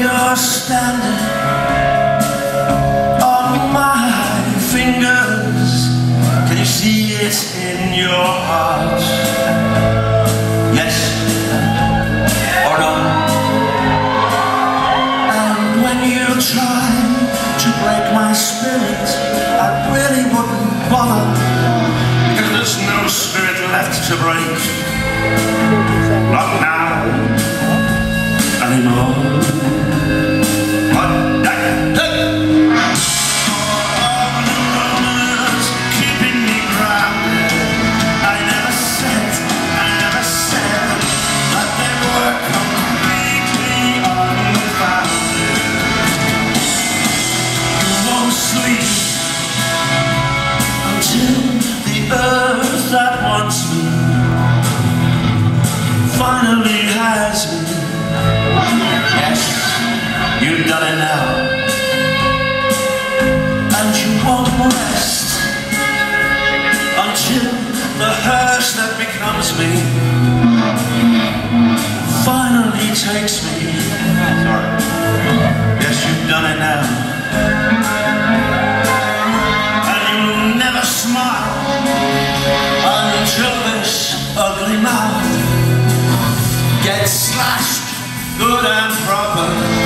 you're standing on my fingers. Can you see it in your heart? Yes or no? And when you try to break my spirit, I really wouldn't bother. Because there's no spirit left to break. You've done it now. And you won't rest until the hearse that becomes me finally takes me. Yes, you've done it now. And you'll never smile until this ugly mouth gets slashed good and proper.